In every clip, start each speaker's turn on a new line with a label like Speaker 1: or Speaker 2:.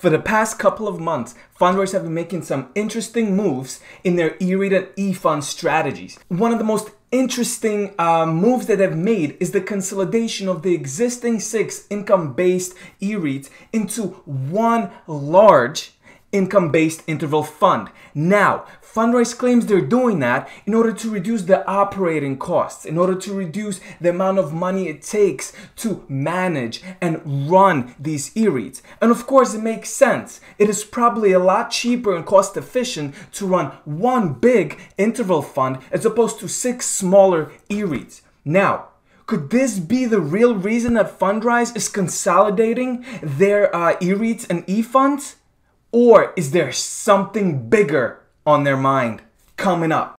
Speaker 1: For the past couple of months, Fundrise have been making some interesting moves in their E-REIT and E-Fund strategies. One of the most interesting uh, moves that they've made is the consolidation of the existing six income-based E-REITs into one large income-based interval fund. Now, Fundrise claims they're doing that in order to reduce the operating costs, in order to reduce the amount of money it takes to manage and run these e-REITs. And of course, it makes sense. It is probably a lot cheaper and cost efficient to run one big interval fund as opposed to six smaller e-REITs. Now, could this be the real reason that Fundrise is consolidating their uh, e-REITs and e-funds? Or is there something bigger on their mind coming up?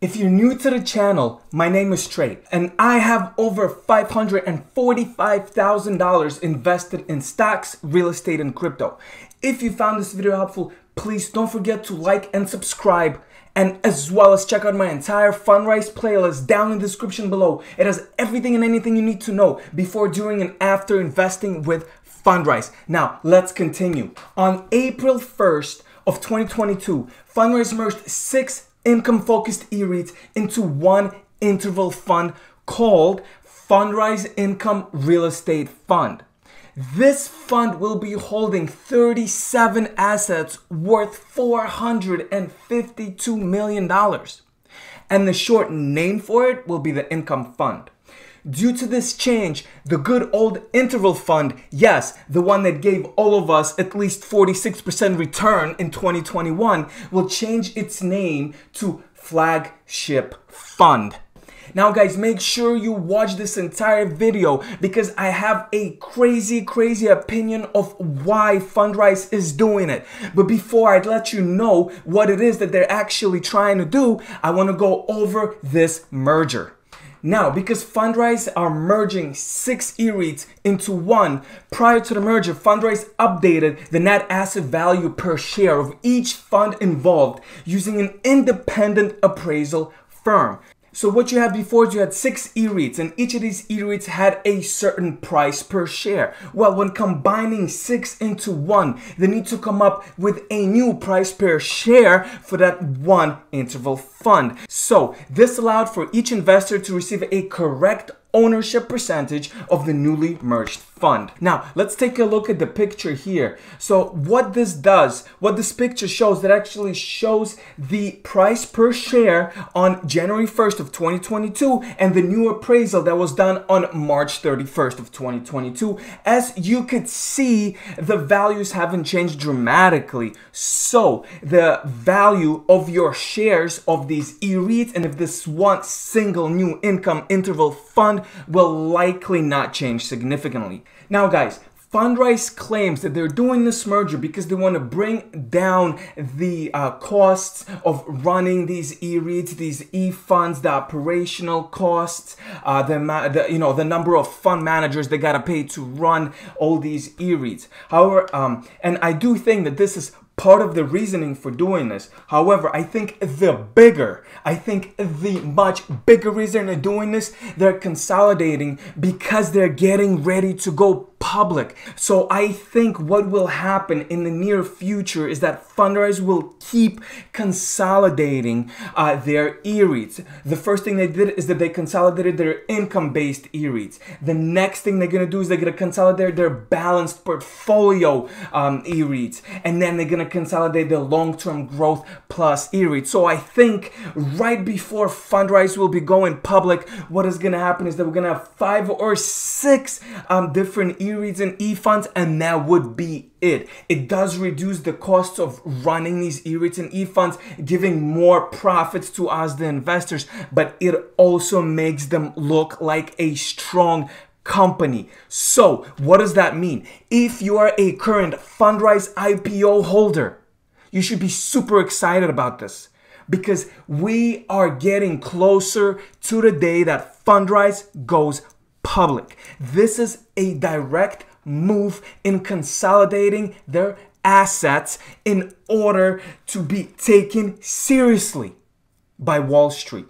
Speaker 1: If you're new to the channel, my name is Trey, and I have over $545,000 invested in stocks, real estate, and crypto. If you found this video helpful, please don't forget to like and subscribe, and as well as check out my entire Fundrise playlist down in the description below. It has everything and anything you need to know before, during, and after investing with Fundrise. Now, let's continue. On April 1st of 2022, Fundrise merged six income focused e-REITs into one interval fund called Fundrise Income Real Estate Fund. This fund will be holding 37 assets worth $452 million. And the short name for it will be the Income Fund. Due to this change, the good old interval fund, yes, the one that gave all of us at least 46% return in 2021, will change its name to Flagship Fund. Now guys, make sure you watch this entire video because I have a crazy, crazy opinion of why Fundrise is doing it. But before I let you know what it is that they're actually trying to do, I want to go over this merger. Now, because Fundrise are merging six e-REITs into one, prior to the merger, Fundrise updated the net asset value per share of each fund involved using an independent appraisal firm. So what you had before is you had six E-REITs and each of these E-REITs had a certain price per share. Well, when combining six into one, they need to come up with a new price per share for that one interval fund. So this allowed for each investor to receive a correct ownership percentage of the newly merged fund. Now, let's take a look at the picture here. So what this does, what this picture shows, that actually shows the price per share on January 1st of 2022 and the new appraisal that was done on March 31st of 2022. As you could see, the values haven't changed dramatically. So the value of your shares of these E-REITs and if this one single new income interval fund will likely not change significantly. Now guys, Fundrise claims that they're doing this merger because they want to bring down the uh, costs of running these e-REITs, these e-funds, the operational costs, uh, the, the, you know the number of fund managers they gotta pay to run all these e-REITs. However, um, and I do think that this is part of the reasoning for doing this. However, I think the bigger, I think the much bigger reason they're doing this, they're consolidating because they're getting ready to go public. So I think what will happen in the near future is that Fundrise will keep consolidating uh, their e-REITs. The first thing they did is that they consolidated their income-based e-REITs. The next thing they're gonna do is they're gonna consolidate their balanced portfolio um, e-REITs. And then they're gonna consolidate their long-term growth plus e-REITs. So I think right before Fundrise will be going public, what is gonna happen is that we're gonna have five or six um, different e e-REITs and e-funds and that would be it. It does reduce the costs of running these e-REITs and e-funds, giving more profits to us, the investors, but it also makes them look like a strong company. So what does that mean? If you are a current Fundrise IPO holder, you should be super excited about this because we are getting closer to the day that Fundrise goes public. This is a direct move in consolidating their assets in order to be taken seriously by Wall Street.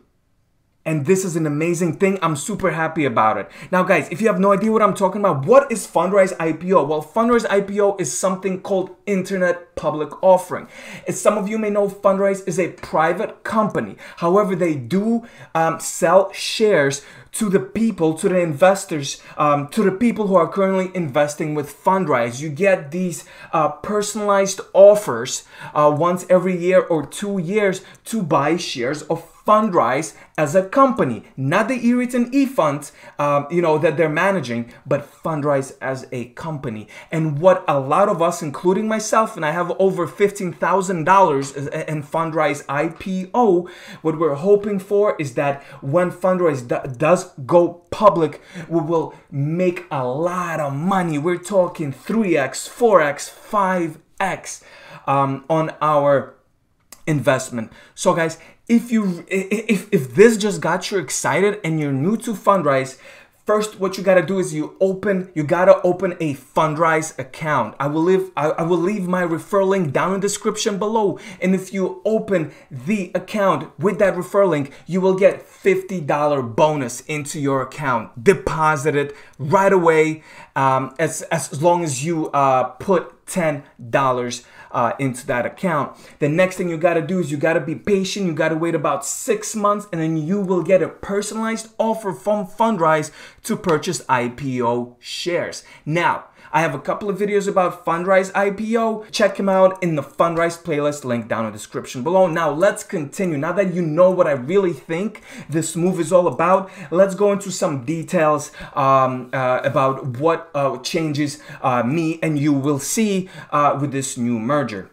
Speaker 1: And this is an amazing thing. I'm super happy about it. Now, guys, if you have no idea what I'm talking about, what is Fundrise IPO? Well, Fundrise IPO is something called Internet Public Offering. As some of you may know, Fundrise is a private company. However, they do um, sell shares to the people, to the investors, um, to the people who are currently investing with Fundrise. You get these uh, personalized offers uh, once every year or two years to buy shares of Fundrise as a company, not the E-REIT E fund, um, you know, that they're managing, but Fundrise as a company. And what a lot of us, including myself, and I have over $15,000 in Fundrise IPO, what we're hoping for is that when Fundrise does go public, we will make a lot of money. We're talking 3x, 4x, 5x um, on our investment. So guys, if you if if this just got you excited and you're new to Fundrise, first what you gotta do is you open you gotta open a fundrise account i will leave I, I, will leave my referral link down in the description below and if you open the account with that referral link you will get $50 bonus into your account deposited right away um, as, as long as you uh, put $10 uh, into that account. The next thing you got to do is you got to be patient. You got to wait about six months and then you will get a personalized offer from Fundrise to purchase IPO shares. Now, I have a couple of videos about Fundrise IPO. Check them out in the Fundrise playlist link down in the description below. Now let's continue. Now that you know what I really think this move is all about, let's go into some details um, uh, about what uh, changes uh, me and you will see uh, with this new merger.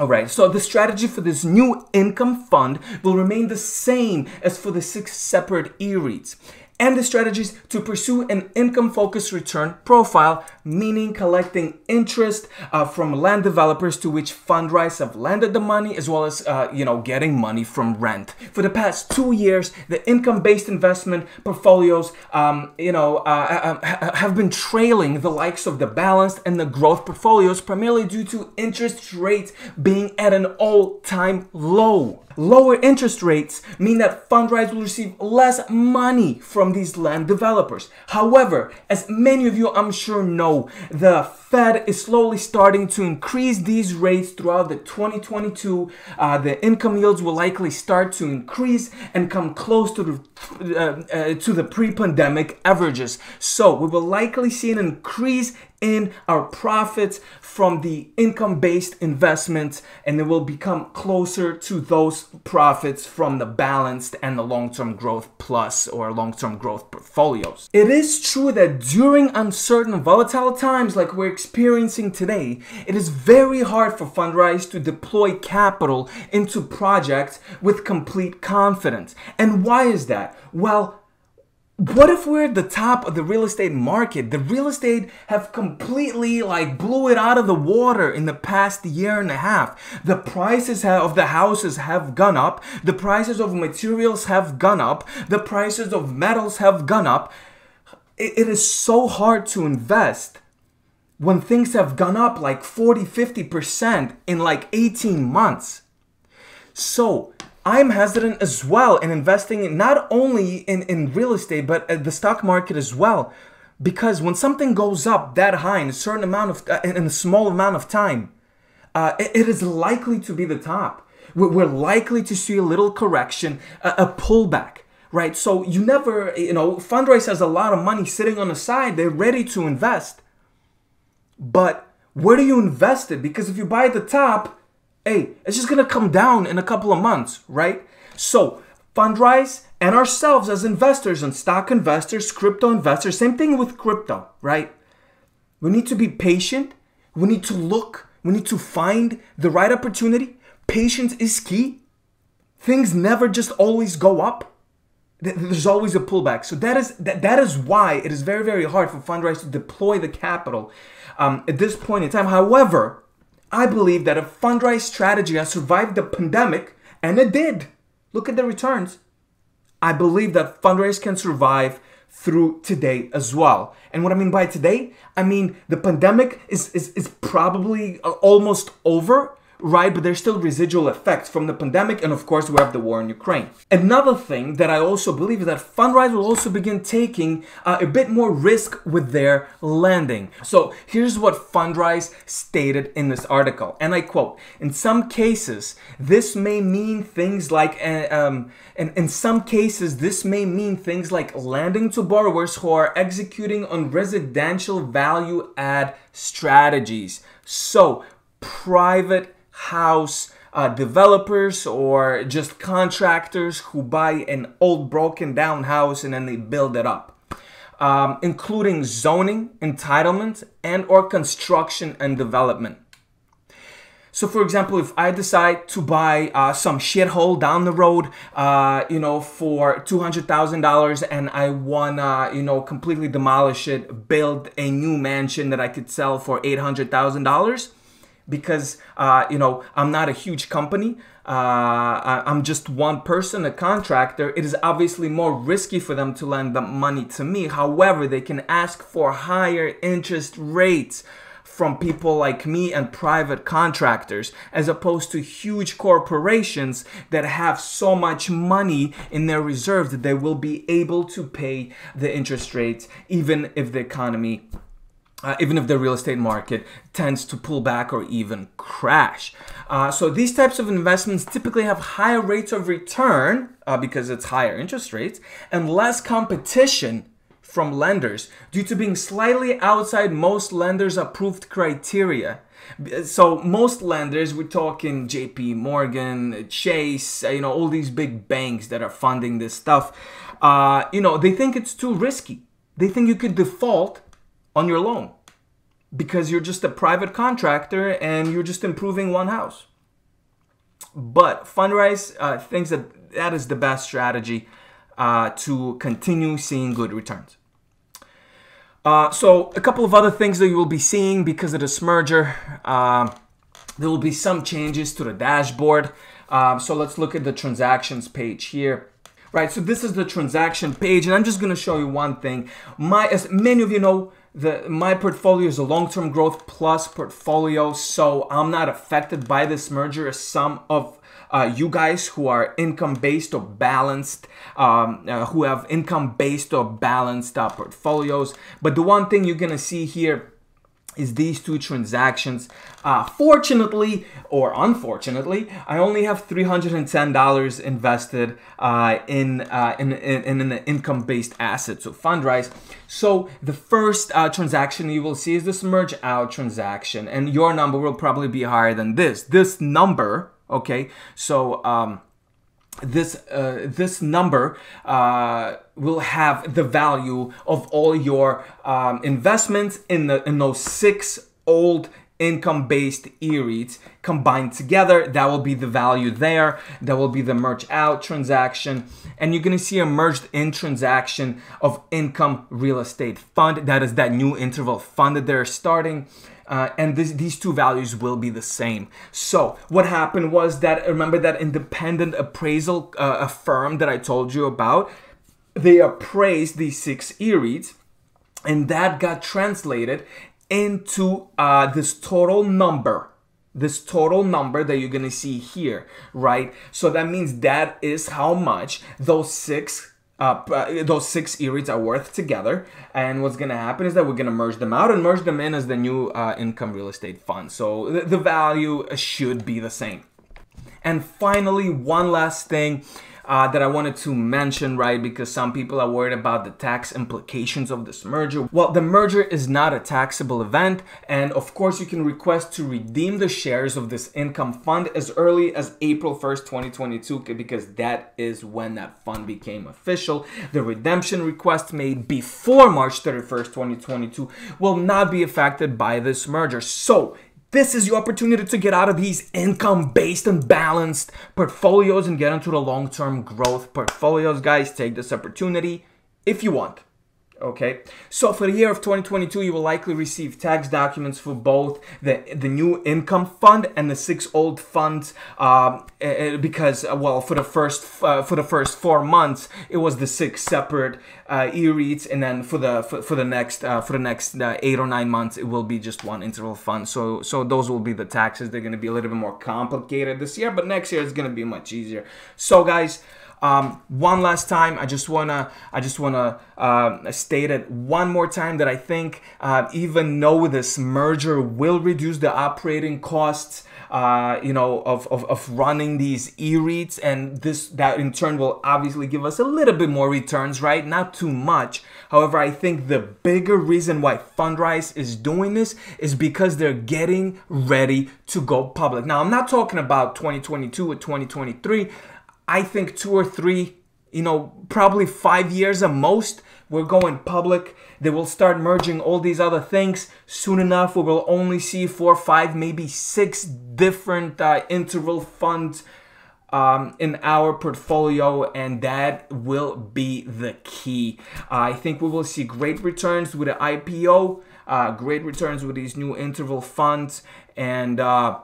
Speaker 1: Alright, so the strategy for this new income fund will remain the same as for the six separate e-REITs and the strategies to pursue an income focused return profile, meaning collecting interest uh, from land developers to which Fundrise have landed the money, as well as, uh, you know, getting money from rent. For the past two years, the income based investment portfolios, um, you know, uh, uh, uh, have been trailing the likes of the balanced and the growth portfolios, primarily due to interest rates being at an all time low. Lower interest rates mean that Fundrise will receive less money from these land developers. However, as many of you I'm sure know, the Fed is slowly starting to increase these rates throughout the 2022. Uh, the income yields will likely start to increase and come close to the uh, uh, to the pre-pandemic averages. So we will likely see an increase in our profits from the income based investments and it will become closer to those profits from the balanced and the long term growth plus or long term growth portfolios. It is true that during uncertain, volatile times like we're experiencing today, it is very hard for Fundrise to deploy capital into projects with complete confidence. And why is that? Well, what if we're at the top of the real estate market? The real estate have completely like blew it out of the water in the past year and a half. The prices of the houses have gone up. The prices of materials have gone up. The prices of metals have gone up. it, it is so hard to invest when things have gone up like 40, 50% in like 18 months. So I'm hesitant as well in investing not only in, in real estate, but the stock market as well. Because when something goes up that high in a certain amount of, uh, in a small amount of time, uh, it, it is likely to be the top. We're likely to see a little correction, a, a pullback right? So you never, you know, Fundrise has a lot of money sitting on the side. They're ready to invest. But where do you invest it? Because if you buy at the top, hey, it's just gonna come down in a couple of months, right? So, Fundrise and ourselves as investors and stock investors, crypto investors, same thing with crypto, right? We need to be patient. We need to look. We need to find the right opportunity. Patience is key. Things never just always go up. There's always a pullback. So that is that, that is why it is very very hard for Fundrise to deploy the capital um, at this point in time. However, I believe that a Fundrise strategy has survived the pandemic, and it did. Look at the returns. I believe that Fundrise can survive through today as well. And what I mean by today, I mean the pandemic is, is, is probably uh, almost over right? But there's still residual effects from the pandemic, and of course, we have the war in Ukraine. Another thing that I also believe is that Fundrise will also begin taking uh, a bit more risk with their lending. So here's what Fundrise stated in this article, and I quote: "In some cases, this may mean things like, uh, um, and in some cases, this may mean things like lending to borrowers who are executing on residential value add strategies." So private house uh, developers or just contractors who buy an old broken down house and then they build it up. Um, including zoning, entitlement, and or construction and development. So, for example, if I decide to buy uh, some shithole down the road, uh, you know, for two hundred thousand dollars, and I wanna, you know, completely demolish it, build a new mansion that I could sell for eight hundred thousand dollars, because uh, you know I'm not a huge company. Uh, I'm just one person, a contractor. It is obviously more risky for them to lend the money to me. However, they can ask for higher interest rates from people like me and private contractors, as opposed to huge corporations that have so much money in their reserves that they will be able to pay the interest rates, even if the economy uh, even if the real estate market tends to pull back or even crash. Uh, so these types of investments typically have higher rates of return uh, because it's higher interest rates and less competition from lenders due to being slightly outside most lenders approved criteria. So most lenders, we're talking JP Morgan, Chase, uh, you know, all these big banks that are funding this stuff, uh, you know, they think it's too risky. They think you could default on your loan because you're just a private contractor and you're just improving one house. But Fundrise uh, thinks that that is the best strategy uh, to continue seeing good returns. Uh, so a couple of other things that you will be seeing because of this merger. Uh, there will be some changes to the dashboard. Um, so let's look at the transactions page here. Right, so this is the transaction page, and I'm just going to show you one thing. My, as many of you know, the my portfolio is a long-term growth plus portfolio, so I'm not affected by this merger as some of uh, you guys who are income based or balanced, um, uh, who have income based or balanced uh, portfolios. But the one thing you're gonna see here is these two transactions. Uh, fortunately or unfortunately, I only have $310 invested uh, in, uh, in, in, in, an income-based asset, so Fundrise. So the first uh, transaction you will see is this merge out transaction, and your number will probably be higher than this. This number, okay, so um, this uh, this number uh, will have the value of all your um, investments in the in those six old income-based e-REITs combined together. That will be the value there. That will be the merge out transaction. And you're gonna see a merged in transaction of income real estate fund. That is that new interval fund that they're starting uh, and this, these two values will be the same. So what happened was that, remember that independent appraisal uh, firm that I told you about? They appraised these six e-REITs and that got translated into uh, this total number this total number that you're gonna see here, right? So that means that is how much those six uh, uh, those six e-REITs are worth together. And what's to happen is that we're to merge them out and merge them in as the new uh, income real estate fund. So the, the value should be the same. And finally, one last thing uh, that I wanted to mention, right? Because some people are worried about the tax implications of this merger. Well, the merger is not a taxable event, and of course, you can request to redeem the shares of this income fund as early as April 1st, 2022, because that is when that fund became official. The redemption request made before March 31st, 2022 will not be affected by this merger. So, this is your opportunity to get out of these income based and balanced portfolios and get into the long term growth portfolios. Guys, take this opportunity if you want. Okay, so for the year of 2022, you will likely receive tax documents for both the the new income fund and the six old funds. Um, because uh, well, for the first uh, for the first four months, it was the six separate uh, e-REITs, and then for the for, for the next uh, for the next uh, eight or nine months, it will be just one interval fund. So so those will be the taxes. They're going to be a little bit more complicated this year, but next year it's going to be much easier. So guys. Um, one last time, I just wanna, I just wanna uh, state it one more time that I think uh, even though this merger will reduce the operating costs, uh, you know, of, of, of running these e-REITs, and this that in turn will obviously give us a little bit more returns, right? Not too much. However, I think the bigger reason why Fundrise is doing this is because they're getting ready to go public. Now, I'm not talking about 2022 or 2023. I think two or three, you know, probably five years at most, we're going public. They will start merging all these other things. Soon enough, we will only see four, five, maybe six different uh, interval funds um, in our portfolio, and that will be the key. Uh, I think we will see great returns with the IPO, uh, great returns with these new interval funds, and uh,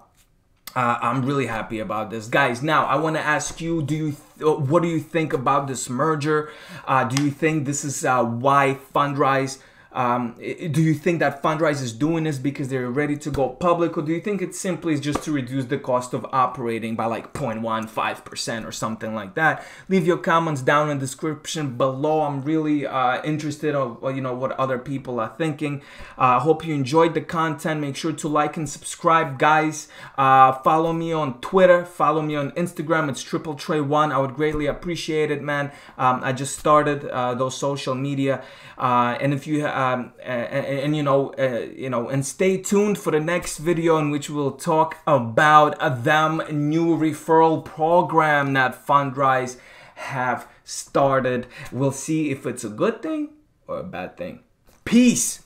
Speaker 1: uh, I'm really happy about this, guys. Now I want to ask you: Do you what do you think about this merger? Uh, do you think this is uh, why Fundrise um, do you think that Fundrise is doing this because they're ready to go public, or do you think it simply is just to reduce the cost of operating by like 0.15% or something like that? Leave your comments down in the description below. I'm really uh, interested of you know what other people are thinking. I uh, hope you enjoyed the content. Make sure to like and subscribe, guys. Uh, follow me on Twitter. Follow me on Instagram. It's Triple Tray One. I would greatly appreciate it, man. Um, I just started uh, those social media, uh, and if you um, and, and, you know, uh, you know, and stay tuned for the next video in which we'll talk about them new referral program that Fundrise have started. We'll see if it's a good thing or a bad thing. Peace.